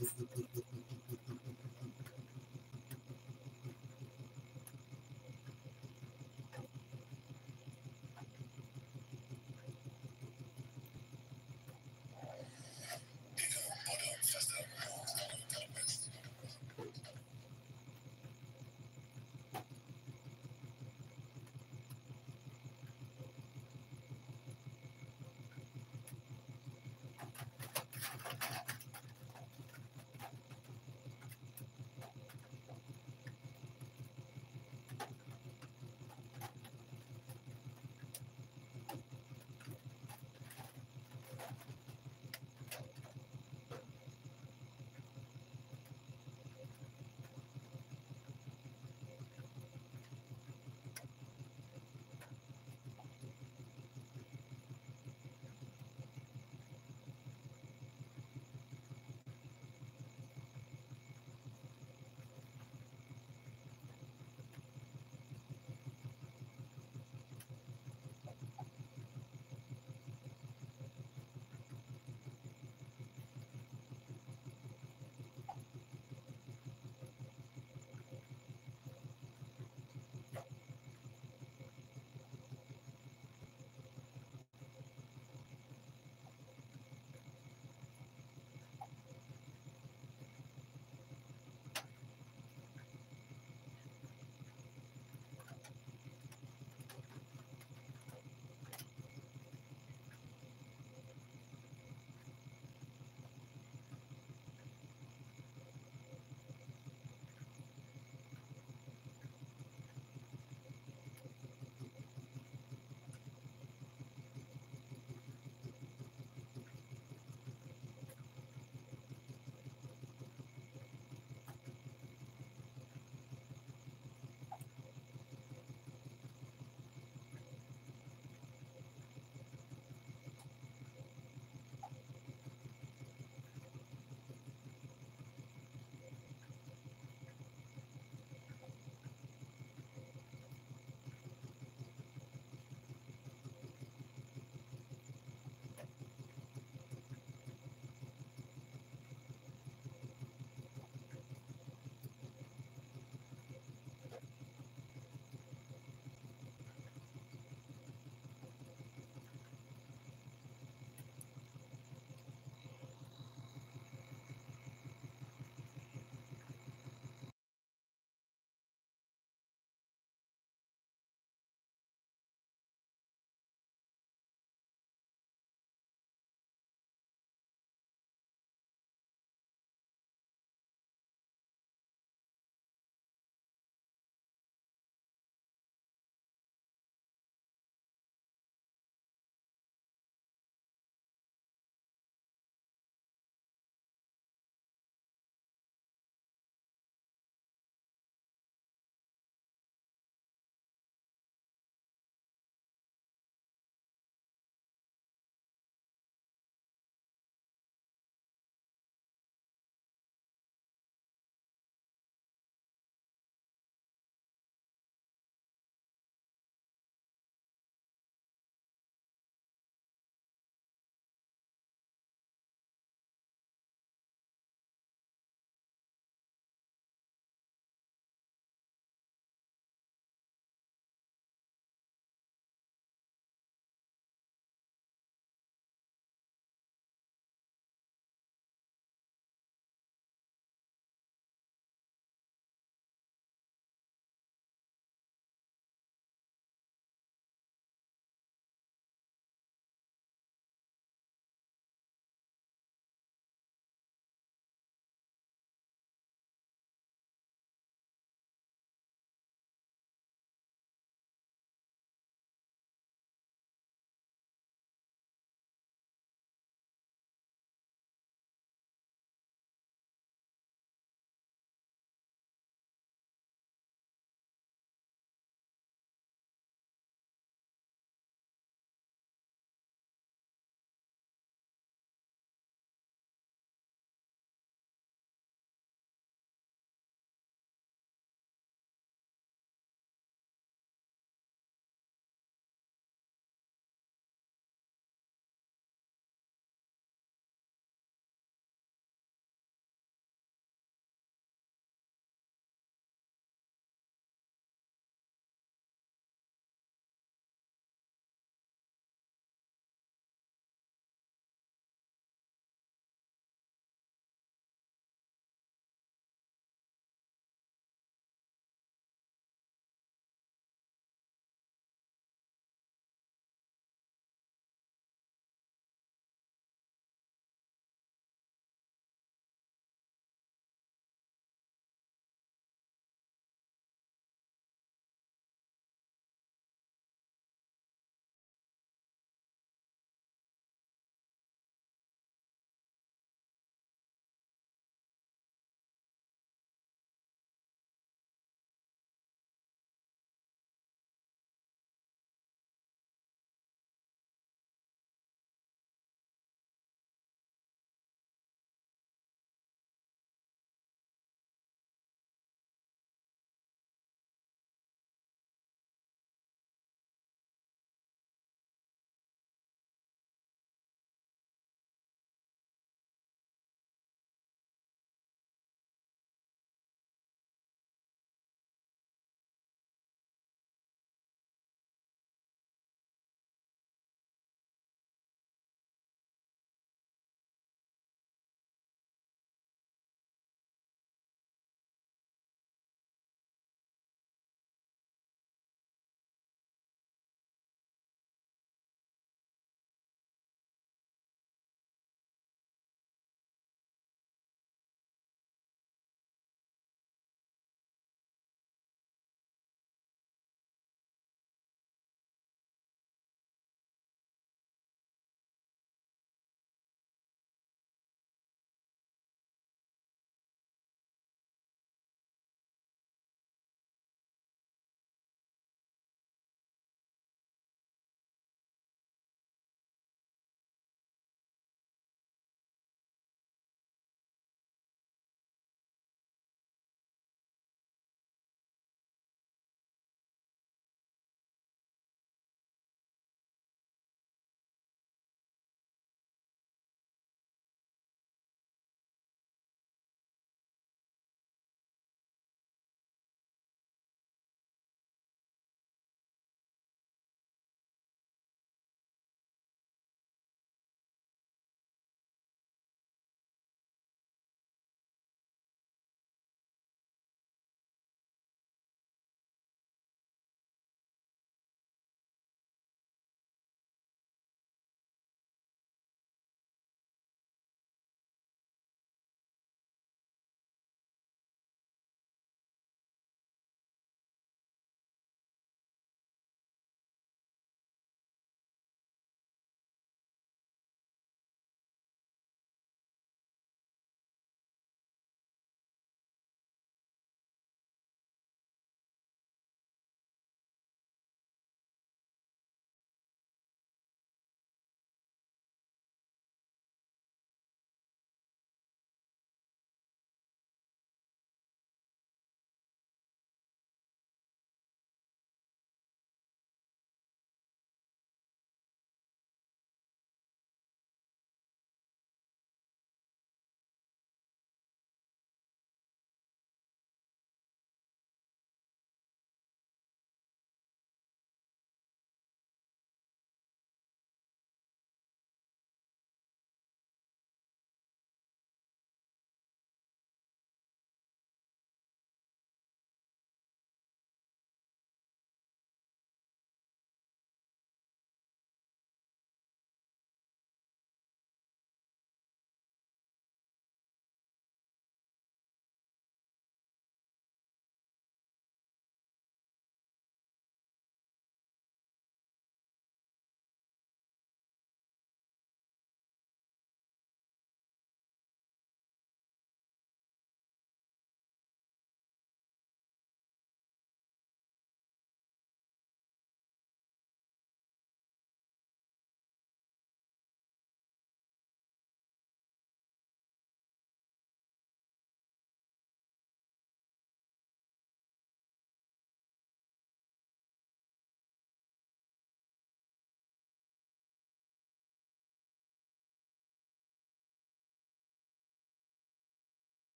the, the, the